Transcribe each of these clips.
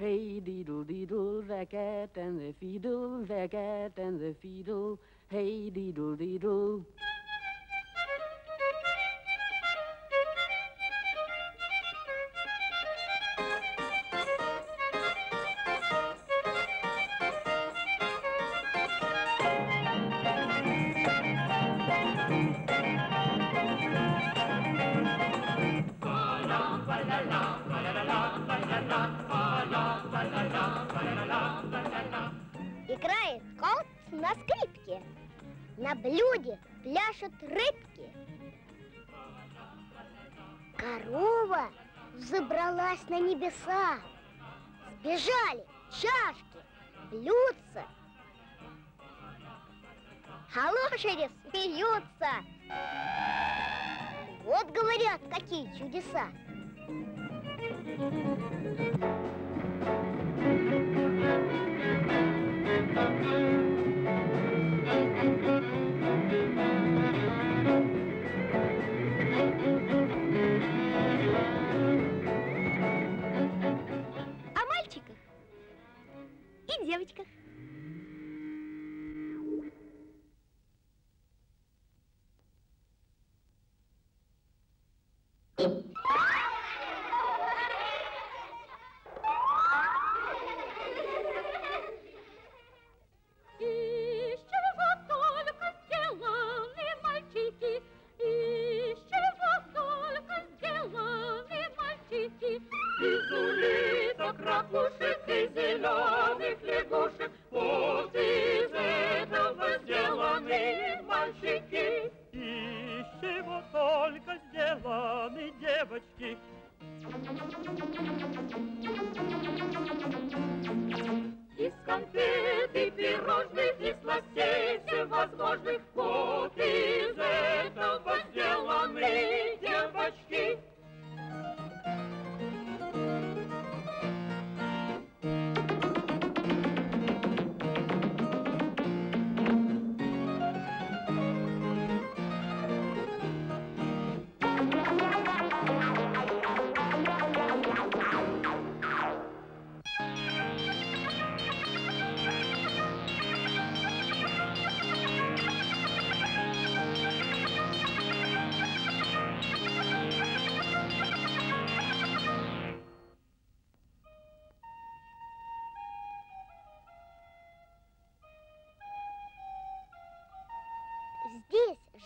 Hey diddle diddle, the cat and the fiddle, the cat and the fiddle. Hey diddle diddle. На блюде пляшут рыбки. Корова забралась на небеса. Сбежали чашки, блюдца. А лошади смеются. Вот говорят, какие чудеса. О и девочках. Из конфет и пирожных, и сластей всевозможных, вот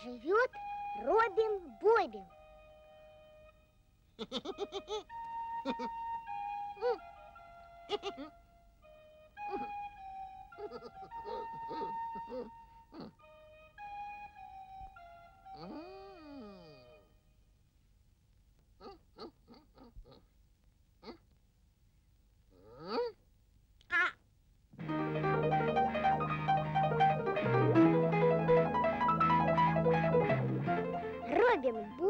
живет Робин Бобин. Робин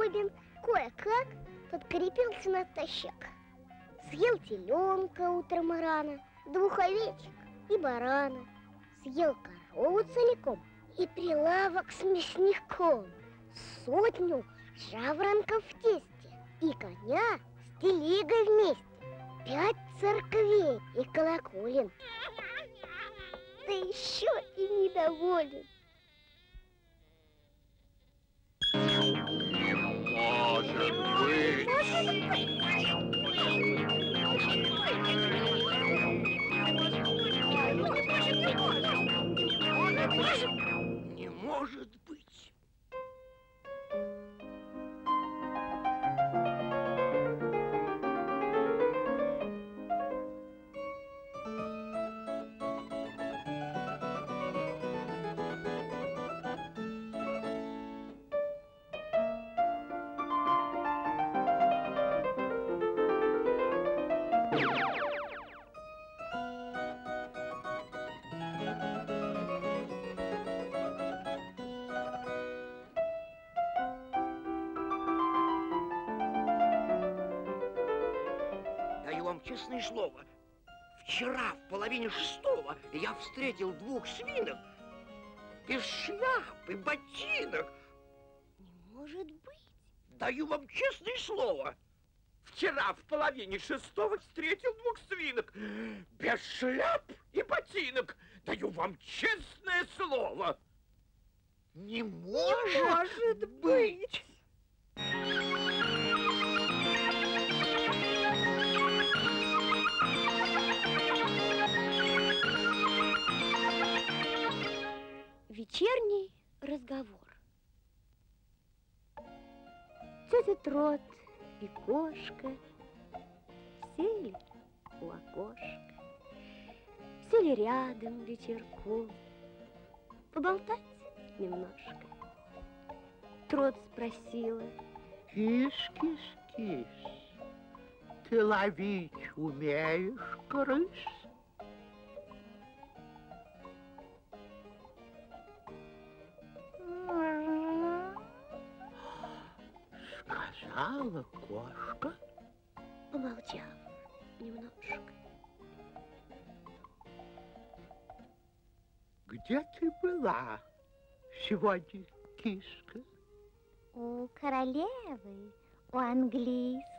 Бобин кое-как подкрепился натощак. Съел теленка утром рано, двух овечек и барана. Съел корову целиком и прилавок с мясником. Сотню жаворонков в тесте и коня с телегой вместе. Пять церквей и колоколен. Да еще и недоволен. Честное слово. Вчера в половине шестого я встретил двух свинок без шляп и ботинок. Не может быть. Даю вам честное слово. Вчера в половине шестого встретил двух свинок без шляп и ботинок. Даю вам честное слово. Не может, быть. Вечерний Трот и кошка сели у окошка, сели рядом вечерком, поболтать немножко. Трот спросила, Киш, киш, киш, ты ловить умеешь, крыс? Сказала кошка. помолчав немножко. Где ты была сегодня, кишка? У королевы, у английской.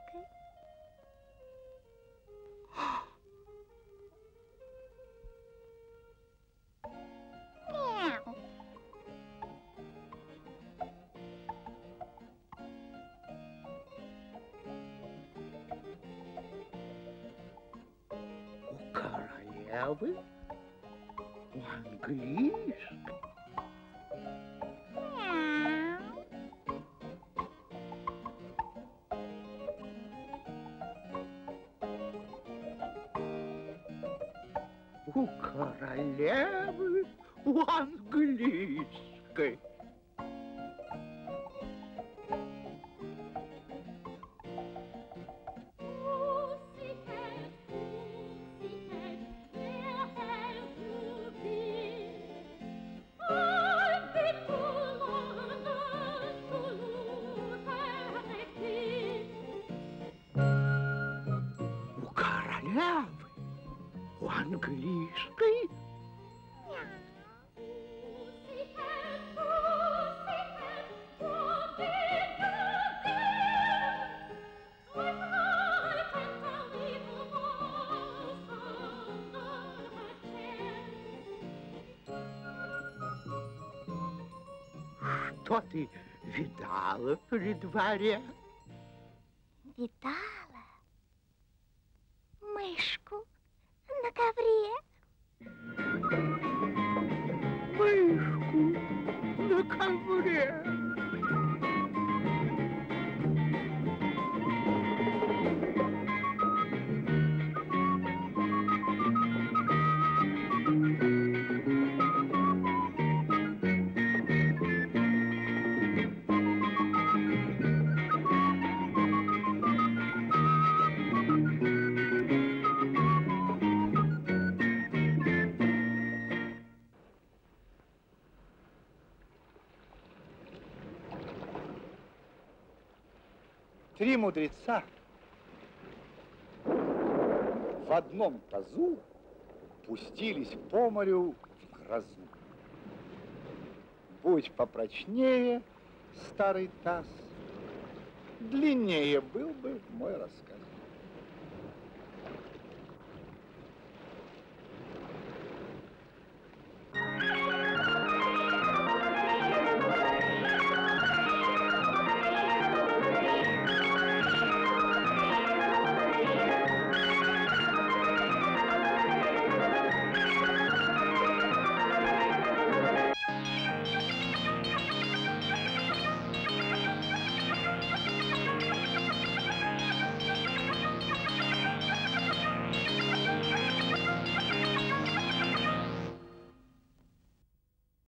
Английской? Мяу. У королевы? У английской? Under her chair. Что ты видала при дворе? Видала на ковре. Три мудреца в одном тазу пустились по морю в грозу. Будь попрочнее старый таз, длиннее был бы мой рассказ.